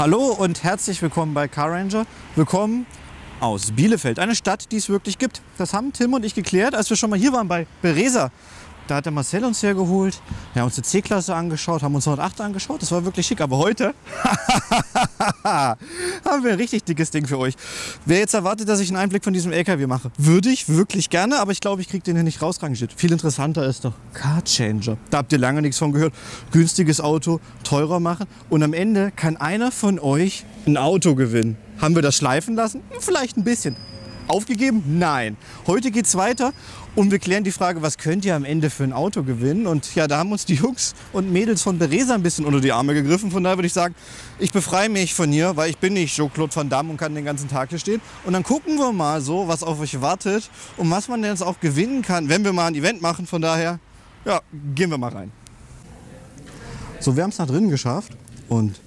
Hallo und herzlich willkommen bei Car Ranger. Willkommen aus Bielefeld, eine Stadt, die es wirklich gibt. Das haben Tim und ich geklärt, als wir schon mal hier waren bei Beresa. Da hat der Marcel uns hergeholt, wir haben uns die C-Klasse angeschaut, haben uns 108 angeschaut. Das war wirklich schick. Aber heute haben wir ein richtig dickes Ding für euch. Wer jetzt erwartet, dass ich einen Einblick von diesem LKW mache, würde ich wirklich gerne, aber ich glaube, ich kriege den hier nicht rausrangiert. Viel interessanter ist doch Car Changer. Da habt ihr lange nichts von gehört. Günstiges Auto, teurer machen und am Ende kann einer von euch ein Auto gewinnen. Haben wir das schleifen lassen? Vielleicht ein bisschen. Aufgegeben? Nein. Heute geht's weiter und wir klären die Frage, was könnt ihr am Ende für ein Auto gewinnen? Und ja, da haben uns die Jungs und Mädels von Beresa ein bisschen unter die Arme gegriffen. Von daher würde ich sagen, ich befreie mich von hier, weil ich bin nicht Jean-Claude Van Damme und kann den ganzen Tag hier stehen. Und dann gucken wir mal so, was auf euch wartet und was man denn jetzt auch gewinnen kann, wenn wir mal ein Event machen. Von daher, ja, gehen wir mal rein. So, wir haben es nach drinnen geschafft und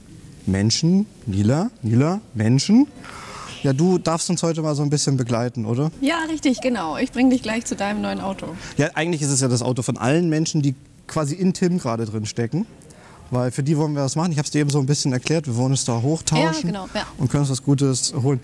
Menschen, Nila, Nila, Menschen. Ja, du darfst uns heute mal so ein bisschen begleiten, oder? Ja, richtig, genau. Ich bringe dich gleich zu deinem neuen Auto. Ja, eigentlich ist es ja das Auto von allen Menschen, die quasi in Tim gerade drin stecken. Weil für die wollen wir das machen. Ich habe es dir eben so ein bisschen erklärt. Wir wollen es da hochtauschen Ja, genau, ja. und können uns was Gutes holen.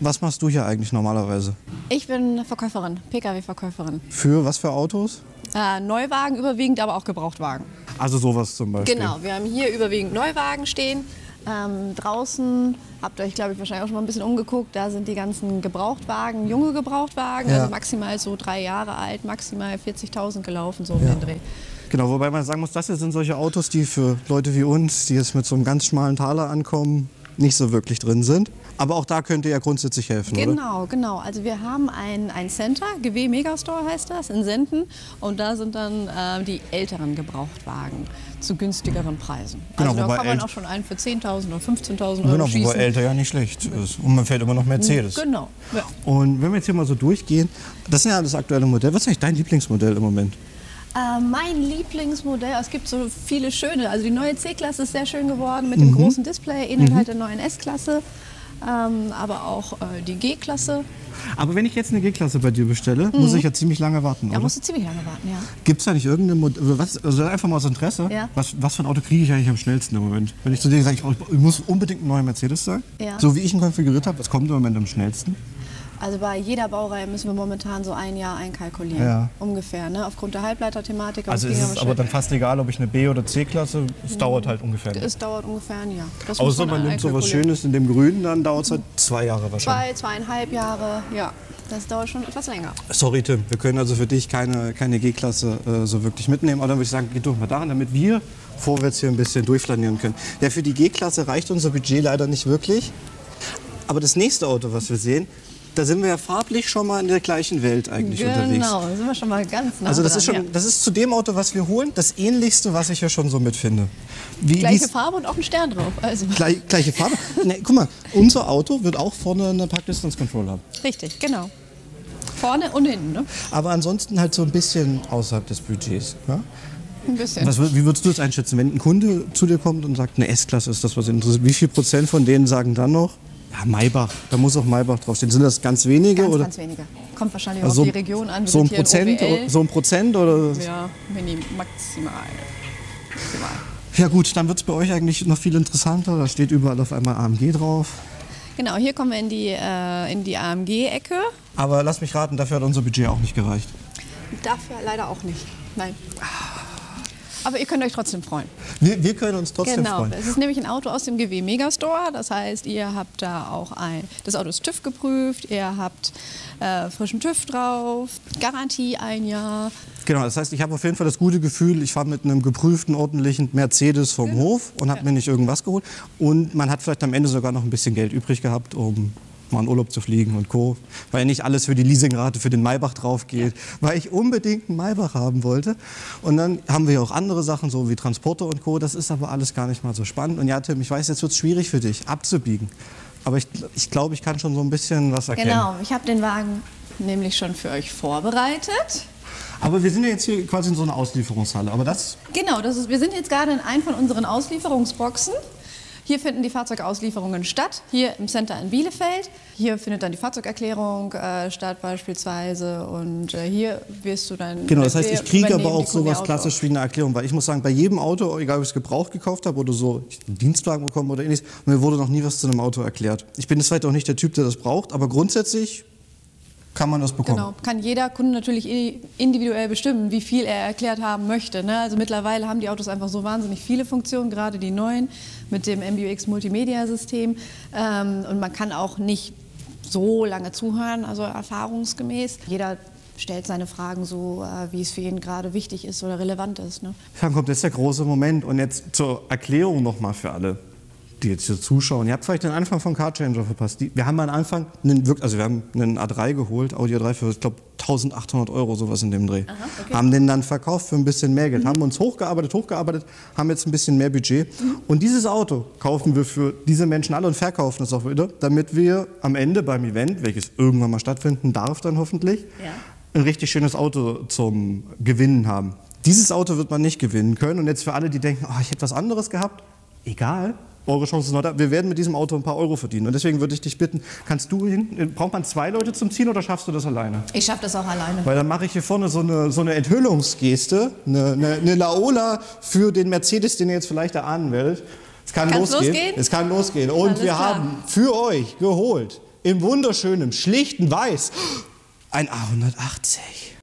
Was machst du hier eigentlich normalerweise? Ich bin Verkäuferin, Pkw-Verkäuferin. Für was für Autos? Äh, Neuwagen überwiegend, aber auch Gebrauchtwagen. Also sowas zum Beispiel. Genau, wir haben hier überwiegend Neuwagen stehen. Ähm, draußen habt ihr euch, glaube ich, wahrscheinlich auch schon mal ein bisschen umgeguckt. Da sind die ganzen Gebrauchtwagen, junge Gebrauchtwagen, Ja. also maximal so drei Jahre alt, maximal 40.000 gelaufen, so um Ja. den Dreh. Genau, wobei man sagen muss, das hier sind solche Autos, die für Leute wie uns, die jetzt mit so einem ganz schmalen Taler ankommen, nicht so wirklich drin sind. Aber auch da könnt ihr ja grundsätzlich helfen, oder? Genau, genau. Also wir haben ein, ein Center, GW Megastore heißt das, in Senden. Und da sind dann äh, die älteren Gebrauchtwagen zu günstigeren Preisen. Genau, also da kann man auch schon einen für 10.000 oder 15.000 Euro Genau, schießen. wobei älter ja nicht schlecht ist. Und man fährt immer noch Mercedes. Genau. Ja. Und wenn wir jetzt hier mal so durchgehen, das sind ja alles aktuelle Modelle. Was ist eigentlich dein Lieblingsmodell im Moment? Äh, mein Lieblingsmodell, es gibt so viele schöne. Also die neue C-Klasse ist sehr schön geworden Mhm. mit dem großen Display, ähnelt halt der neuen S-Klasse. Ähm, aber auch äh, die G-Klasse. Aber wenn ich jetzt eine G-Klasse bei dir bestelle, muss ich ja ziemlich lange warten, Mhm. Oder? musst du ziemlich lange warten, ja. Gibt es da nicht irgendein Modell, was, also einfach mal aus Interesse, Ja. was, was für ein Auto kriege ich eigentlich am schnellsten im Moment? Wenn ich zu dir sage, ich, brauch- ich muss unbedingt ein neuer Mercedes sein, Ja. so wie ich ihn konfiguriert habe, was kommt im Moment am schnellsten? Also bei jeder Baureihe müssen wir momentan so ein Jahr einkalkulieren. Ja. Ungefähr, ne? Aufgrund der Halbleiterthematik. aber Also es ist es aber dann fast egal, ob ich eine B- oder C-Klasse, es dauert halt ungefähr. Es dauert ungefähr ein Jahr. Das Außer man nimmt so was. Schönes in dem Grünen, dann dauert es halt zwei Jahre wahrscheinlich. Zwei, zweieinhalb Jahre, ja. Das dauert schon etwas länger. Sorry Tim, wir können also für dich keine, keine G-Klasse äh, so wirklich mitnehmen. Aber dann würde ich sagen, geh doch mal daran, damit wir vorwärts hier ein bisschen durchflanieren können. Ja, für die G-Klasse reicht unser Budget leider nicht wirklich. Aber das nächste Auto, was wir sehen, da sind wir ja farblich schon mal in der gleichen Welt eigentlich unterwegs. Genau, da sind wir schon mal ganz nah Also das dran, ist, schon, ja. das ist zu dem Auto, was wir holen, das ähnlichste, was ich hier schon so mitfinde. Wie, Gleiche Farbe und auch ein Stern drauf. Also Gleich, gleiche Farbe. Ne, guck mal, unser Auto wird auch vorne eine Park Distance Control haben. richtig, genau. Vorne und hinten, ne? Aber ansonsten halt so ein bisschen außerhalb des Budgets. Ja? Ein bisschen. Was, wie würdest du das einschätzen, wenn ein Kunde zu dir kommt und sagt, eine S-Klasse ist das, was interessiert? Wie viel Prozent von denen sagen dann noch, ja, Maybach, da muss auch Maybach draufstehen. Sind das ganz wenige? ganz, oder? ganz weniger. Kommt wahrscheinlich Also auch auf die Region an. Wir so ein Prozent, so ein Prozent oder? Ja, minim, maximal. maximal. Ja gut, dann wird es bei euch eigentlich noch viel interessanter. Da steht überall auf einmal AMG drauf. Genau, hier kommen wir in die, äh, in die AMG-Ecke. Aber lass mich raten, dafür hat unser Budget auch nicht gereicht. Dafür leider auch nicht. Nein. Aber ihr könnt euch trotzdem freuen. Wir, wir können uns trotzdem genau. freuen. Es ist nämlich ein Auto aus dem GW Megastore. Das heißt, ihr habt da auch ein. Das Auto ist TÜV geprüft, ihr habt äh, frischen TÜV drauf, Garantie ein Jahr. Genau, das heißt, ich habe auf jeden Fall das gute Gefühl, ich fahre mit einem geprüften, ordentlichen Mercedes vom Hof und habe mir nicht irgendwas geholt. Und man hat vielleicht am Ende sogar noch ein bisschen Geld übrig gehabt, um mal in Urlaub zu fliegen und Co. Weil nicht alles für die Leasingrate für den Maybach drauf geht, weil ich unbedingt einen Maybach haben wollte. Und dann haben wir ja auch andere Sachen, so wie Transporter und Co. Das ist aber alles gar nicht mal so spannend. Und ja, Tim, ich weiß, jetzt wird es schwierig für dich, abzubiegen. Aber ich, ich glaube, ich kann schon so ein bisschen was erkennen. Genau, ich habe den Wagen nämlich schon für euch vorbereitet. Aber wir sind ja jetzt hier quasi in so einer Auslieferungshalle. Aber das Genau, das ist, wir sind jetzt gerade in einem von unseren Auslieferungsboxen. Hier finden die Fahrzeugauslieferungen statt, hier im Center in Bielefeld. Hier findet dann die Fahrzeugerklärung äh, statt beispielsweise und äh, hier wirst du dann... Genau, das heißt, ich kriege aber auch sowas klassisch wie eine Erklärung, weil ich muss sagen, bei jedem Auto, egal ob ich es gebraucht gekauft habe oder so, Dienstwagen bekommen oder ähnliches, mir wurde noch nie was zu einem Auto erklärt. Ich bin jetzt vielleicht auch nicht der Typ, der das braucht, aber grundsätzlich kann man das bekommen. Genau, kann jeder Kunde natürlich individuell bestimmen, wie viel er erklärt haben möchte. Ne? Also mittlerweile haben die Autos einfach so wahnsinnig viele Funktionen, gerade die neuen mit dem MBUX Multimedia System. Ähm, und man kann auch nicht so lange zuhören, also erfahrungsgemäß. Jeder stellt seine Fragen so, äh, wie es für ihn gerade wichtig ist oder relevant ist. Ne? Dann kommt jetzt der große Moment und jetzt zur Erklärung nochmal für alle die jetzt hier zuschauen, ihr habt vielleicht den Anfang von Car Changer verpasst. Die, wir haben am Anfang einen, also wir haben einen A3 geholt, Audi A3 für, ich glaube, 1800 Euro, sowas in dem Dreh. Aha, okay. Haben den dann verkauft für ein bisschen mehr Geld, mhm. haben uns hochgearbeitet, hochgearbeitet, haben jetzt ein bisschen mehr Budget. Mhm. Und dieses Auto kaufen wir für diese Menschen alle und verkaufen es auch wieder, damit wir am Ende beim Event, welches irgendwann mal stattfinden darf dann hoffentlich, ja. ein richtig schönes Auto zum Gewinnen haben. Dieses Auto wird man nicht gewinnen können. Und jetzt für alle, die denken, oh, ich hätte was anderes gehabt, egal, eure Chance ist noch da. Wir werden mit diesem Auto ein paar Euro verdienen. Und deswegen würde ich dich bitten, kannst du hin, braucht man zwei Leute zum Ziehen oder schaffst du das alleine? Ich schaffe das auch alleine. Weil dann mache ich hier vorne so eine, so eine Enthüllungsgeste, eine, eine, eine Laola für den Mercedes, den ihr jetzt vielleicht erahnen werdet. Es kann Kann's losgehen. losgehen. Es kann losgehen. Und Alles wir klar. haben für euch geholt, im wunderschönen, schlichten Weiß, ein A180.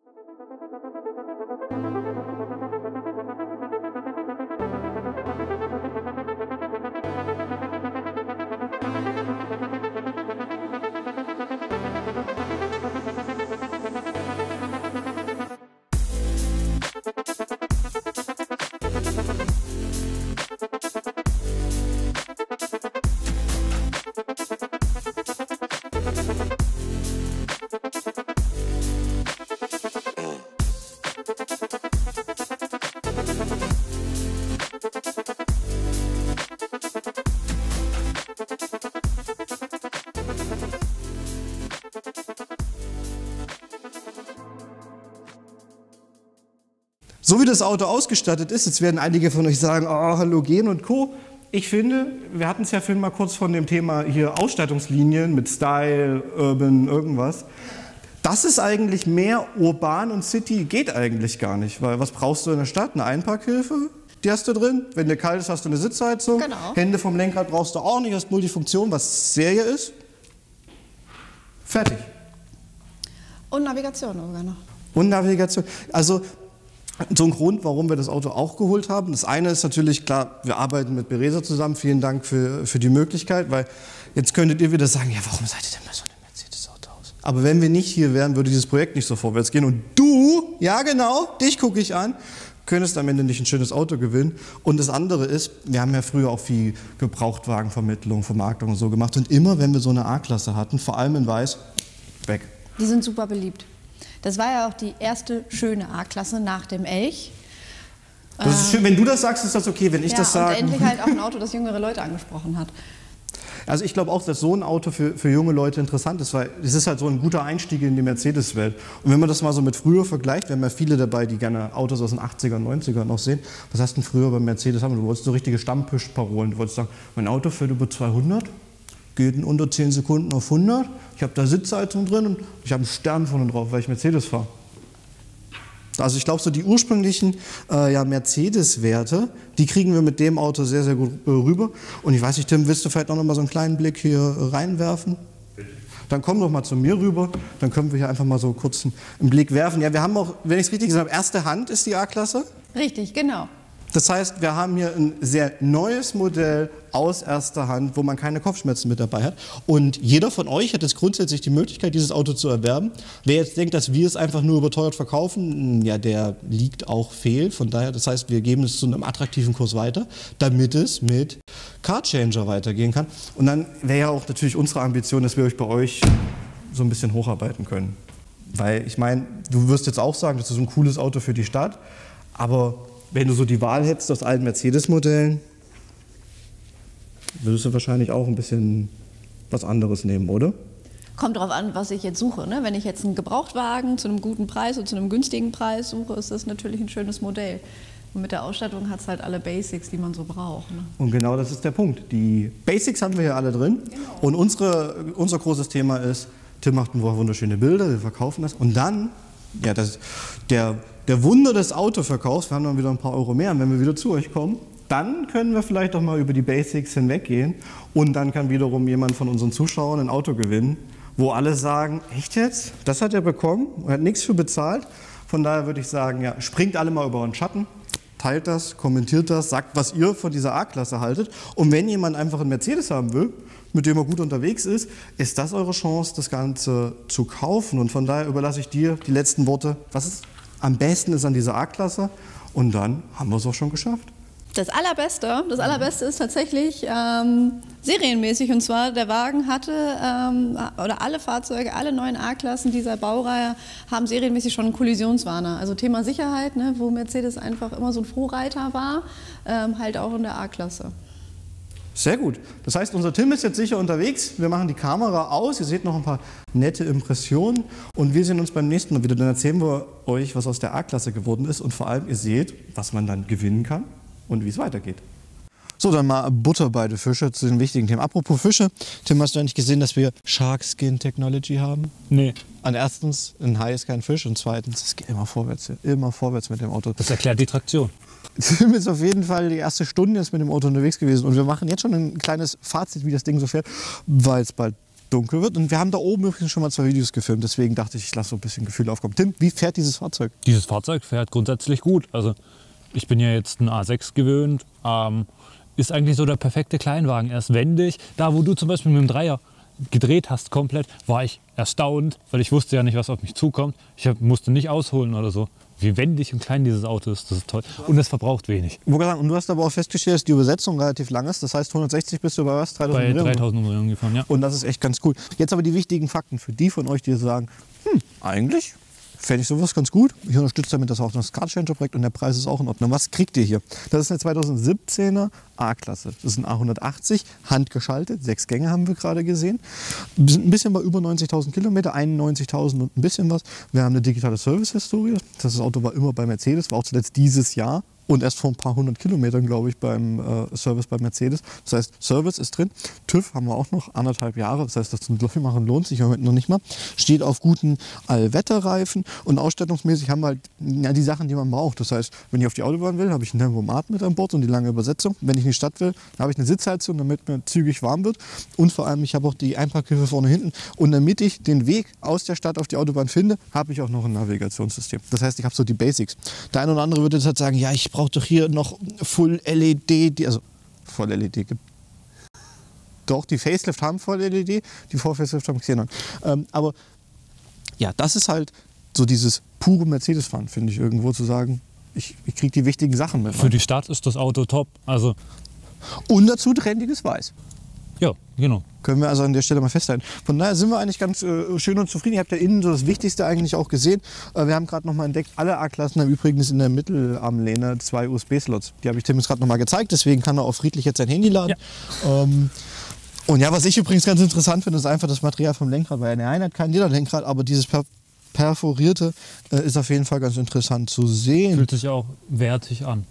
So wie das Auto ausgestattet ist, jetzt werden einige von euch sagen, oh, Halogen und Co. Ich finde, wir hatten es ja vorhin mal kurz von dem Thema hier Ausstattungslinien mit Style, Urban, irgendwas. Das ist eigentlich mehr urban und City geht eigentlich gar nicht, weil was brauchst du in der Stadt? Eine Einparkhilfe? Die hast du drin. Wenn dir kalt ist, hast du eine Sitzheizung. Genau. Hände vom Lenkrad brauchst du auch nicht, hast Multifunktion, was Serie ist. Fertig. Und Navigation sogar noch. Und Navigation. Also so ein Grund, warum wir das Auto auch geholt haben. Das eine ist natürlich klar, wir arbeiten mit Beresa zusammen. Vielen Dank für, für die Möglichkeit, weil jetzt könntet ihr wieder sagen, ja, warum seid ihr denn bei so einem Mercedes-Auto aus? Aber wenn wir nicht hier wären, würde dieses Projekt nicht so vorwärts gehen. Und du, ja genau, dich gucke ich an, könntest am Ende nicht ein schönes Auto gewinnen. Und das andere ist, wir haben ja früher auch viel Gebrauchtwagenvermittlung, Vermarktung und so gemacht. Und immer, wenn wir so eine A-Klasse hatten, vor allem in Weiß, weg. Die sind super beliebt. Das war ja auch die erste schöne A-Klasse nach dem Elch. Das ist schön. Wenn du das sagst, ist das okay. Wenn ich ja, das sage. Und endlich halt auch ein Auto, das jüngere Leute angesprochen hat. Also ich glaube auch, dass so ein Auto für, für junge Leute interessant ist, weil es ist halt so ein guter Einstieg in die Mercedes-Welt. Und wenn man das mal so mit früher vergleicht, wir haben ja viele dabei, die gerne Autos aus den 80er, 90er noch sehen. Was hast du denn früher beim Mercedes haben? Du wolltest so richtige Stammtischparolen. Du wolltest sagen, mein Auto fährt über 200, geht in unter 10 Sekunden auf 100. Ich habe da Sitzheizung drin und ich habe einen Stern vorne drauf, weil ich Mercedes fahre. Also ich glaube, so die ursprünglichen äh, ja, Mercedes-Werte, die kriegen wir mit dem Auto sehr, sehr gut äh, rüber. Und ich weiß nicht, Tim, willst du vielleicht auch noch mal so einen kleinen Blick hier äh, reinwerfen? Dann komm doch mal zu mir rüber, dann können wir hier einfach mal so kurz einen, einen Blick werfen. Ja, wir haben auch, wenn ich es richtig gesagt habe, erste Hand ist die A-Klasse. Richtig, genau. Das heißt, wir haben hier ein sehr neues Modell aus erster Hand, wo man keine Kopfschmerzen mit dabei hat. Und jeder von euch hat jetzt grundsätzlich die Möglichkeit, dieses Auto zu erwerben. Wer jetzt denkt, dass wir es einfach nur überteuert verkaufen, ja, der liegt auch fehl. Von daher, das heißt, wir geben es zu einem attraktiven Kurs weiter, damit es mit Cardchanger weitergehen kann. Und dann wäre ja auch natürlich unsere Ambition, dass wir euch bei euch so ein bisschen hocharbeiten können. Weil ich meine, du wirst jetzt auch sagen, das ist ein cooles Auto für die Stadt, aber wenn du so die Wahl hättest aus allen Mercedes-Modellen, würdest du wahrscheinlich auch ein bisschen was anderes nehmen, oder? Kommt darauf an, was ich jetzt suche. Ne? Wenn ich jetzt einen Gebrauchtwagen zu einem guten Preis oder zu einem günstigen Preis suche, ist das natürlich ein schönes Modell. Und mit der Ausstattung hat es halt alle Basics, die man so braucht. Ne? Und genau das ist der Punkt. Die Basics haben wir hier alle drin. Genau. Und unsere, unser großes Thema ist, Tim macht wunderschöne Bilder, wir verkaufen das. Und dann, ja, das, der, der Wunder des Autoverkaufs, wir haben dann wieder ein paar Euro mehr. Und wenn wir wieder zu euch kommen, dann können wir vielleicht auch mal über die Basics hinweggehen. Und dann kann wiederum jemand von unseren Zuschauern ein Auto gewinnen, wo alle sagen, echt jetzt? Das hat er bekommen Er hat nichts für bezahlt. Von daher würde ich sagen, ja, springt alle mal über den Schatten teilt das, kommentiert das, sagt, was ihr von dieser A-Klasse haltet. Und wenn jemand einfach einen Mercedes haben will, mit dem er gut unterwegs ist, ist das eure Chance, das Ganze zu kaufen. Und von daher überlasse ich dir die letzten Worte. Was ist am besten ist an dieser A-Klasse? Und dann haben wir es auch schon geschafft. Das Allerbeste, das Allerbeste ist tatsächlich ähm, serienmäßig und zwar der Wagen hatte ähm, oder alle Fahrzeuge, alle neuen A-Klassen dieser Baureihe haben serienmäßig schon einen Kollisionswarner. Also Thema Sicherheit, ne, wo Mercedes einfach immer so ein Vorreiter war, ähm, halt auch in der A-Klasse. Sehr gut. Das heißt, unser Tim ist jetzt sicher unterwegs. Wir machen die Kamera aus. Ihr seht noch ein paar nette Impressionen. Und wir sehen uns beim nächsten Mal wieder. Dann erzählen wir euch, was aus der A-Klasse geworden ist. Und vor allem, ihr seht, was man dann gewinnen kann und wie es weitergeht. So, dann mal Butter bei den Fische zu den wichtigen Themen. Apropos Fische, Tim, hast du eigentlich gesehen, dass wir Shark Skin Technology haben? Nee. Und erstens, ein Hai ist kein Fisch und zweitens, es geht immer vorwärts, immer vorwärts mit dem Auto. Das erklärt die Traktion. Tim ist auf jeden Fall die erste Stunde jetzt mit dem Auto unterwegs gewesen und wir machen jetzt schon ein kleines Fazit, wie das Ding so fährt, weil es bald dunkel wird. Und wir haben da oben übrigens schon mal zwei Videos gefilmt, deswegen dachte ich, ich lasse so ein bisschen Gefühl aufkommen. Tim, wie fährt dieses Fahrzeug? Dieses Fahrzeug fährt grundsätzlich gut. Also ich bin ja jetzt ein A6 gewöhnt. Ähm, ist eigentlich so der perfekte Kleinwagen. Er ist wendig. Da, wo du zum Beispiel mit dem Dreier gedreht hast komplett, war ich erstaunt, weil ich wusste ja nicht, was auf mich zukommt. Ich hab, musste nicht ausholen oder so. Wie wendig und klein dieses Auto ist, das ist toll. Und es verbraucht wenig. Und du hast aber auch festgestellt, dass die Übersetzung relativ lang ist. Das heißt, 160 bist du bei was? 3000 bei 3000 Umdrehungen gefahren, ja. Und das ist echt ganz cool. Jetzt aber die wichtigen Fakten für die von euch, die sagen, hm, eigentlich fände ich sowas ganz gut. Ich unterstütze damit das auch das Card Changer Projekt und der Preis ist auch in Ordnung. Was kriegt ihr hier? Das ist eine 2017er A-Klasse. Das ist ein A180, handgeschaltet. Sechs Gänge haben wir gerade gesehen. Wir sind ein bisschen bei über 90.000 Kilometer, 91.000 und ein bisschen was. Wir haben eine digitale Service-Historie. Das Auto war immer bei Mercedes, war auch zuletzt dieses Jahr und erst vor ein paar hundert Kilometern, glaube ich, beim äh, Service bei Mercedes. Das heißt, Service ist drin. TÜV haben wir auch noch anderthalb Jahre. Das heißt, das zum Löffel machen lohnt sich im Moment noch nicht mal. Steht auf guten Allwetterreifen und ausstattungsmäßig haben wir halt ja, die Sachen, die man braucht. Das heißt, wenn ich auf die Autobahn will, habe ich ein Tempomat mit an Bord und die lange Übersetzung. Wenn ich in die Stadt will, habe ich eine Sitzheizung, damit mir zügig warm wird. Und vor allem, ich habe auch die Einparkhilfe vorne hinten. Und damit ich den Weg aus der Stadt auf die Autobahn finde, habe ich auch noch ein Navigationssystem. Das heißt, ich habe so die Basics. Der eine oder andere würde jetzt halt sagen, ja, ich brauche doch hier noch Full LED, die, also Voll LED gibt. Doch, die Facelift haben Voll LED, die Vor-Facelift haben Xenon. Ähm, aber ja, das ist halt so dieses pure Mercedes-Fahren, finde ich, irgendwo zu sagen, ich, ich kriege die wichtigen Sachen mit. Für die Stadt ist das Auto top. Also und dazu trendiges Weiß. Ja, genau. Können wir also an der Stelle mal festhalten. Von daher sind wir eigentlich ganz äh, schön und zufrieden. Ihr habt ja innen so das Wichtigste eigentlich auch gesehen. Äh, wir haben gerade noch mal entdeckt, alle A-Klassen haben übrigens in der Mittelarmlehne zwei USB-Slots. Die habe ich Tim jetzt gerade noch mal gezeigt, deswegen kann er auch friedlich jetzt sein Handy laden. Ja. Ähm, und ja, was ich übrigens ganz interessant finde, ist einfach das Material vom Lenkrad, weil der eine hat kein Lederlenkrad, aber dieses per perforierte äh, ist auf jeden Fall ganz interessant zu sehen. Fühlt sich auch wertig an.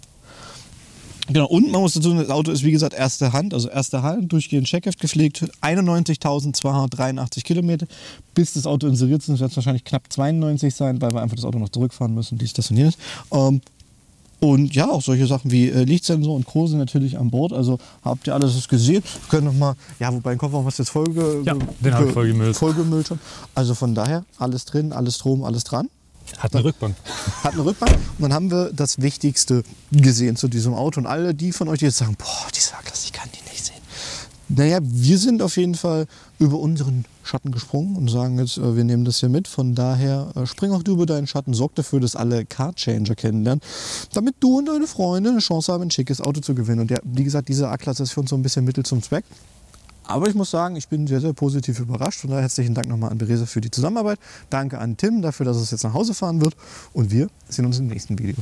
Genau, und man muss dazu sagen, das Auto ist wie gesagt erste Hand, also erste Hand, durchgehend Checkheft gepflegt, 91.283 Kilometer. Bis das Auto inseriert ist, wird es wahrscheinlich knapp 92 sein, weil wir einfach das Auto noch zurückfahren müssen, dies, das und jenes. Ähm, und ja, auch solche Sachen wie äh, Lichtsensor und Co. sind natürlich an Bord. Also habt ihr alles gesehen. Wir können noch mal, ja, wobei ein Kofferraum was jetzt voll, ja, den vollgemüllt. vollgemüllt schon. Also von daher alles drin, alles Strom, alles dran. Hat eine Rückbank. Hat eine Rückbank. Und dann haben wir das Wichtigste gesehen zu diesem Auto. Und alle die von euch, die jetzt sagen, boah, die A-Klasse, ich kann die nicht sehen. Naja, wir sind auf jeden Fall über unseren Schatten gesprungen und sagen jetzt, äh, wir nehmen das hier mit. Von daher äh, spring auch du über deinen Schatten, sorg dafür, dass alle Card-Changer kennenlernen, damit du und deine Freunde eine Chance haben, ein schickes Auto zu gewinnen. Und ja, wie gesagt, diese A-Klasse ist für uns so ein bisschen Mittel zum Zweck. Aber ich muss sagen, ich bin sehr, sehr positiv überrascht. Von daher herzlichen Dank nochmal an Beresa für die Zusammenarbeit. Danke an Tim dafür, dass es jetzt nach Hause fahren wird. Und wir sehen uns im nächsten Video.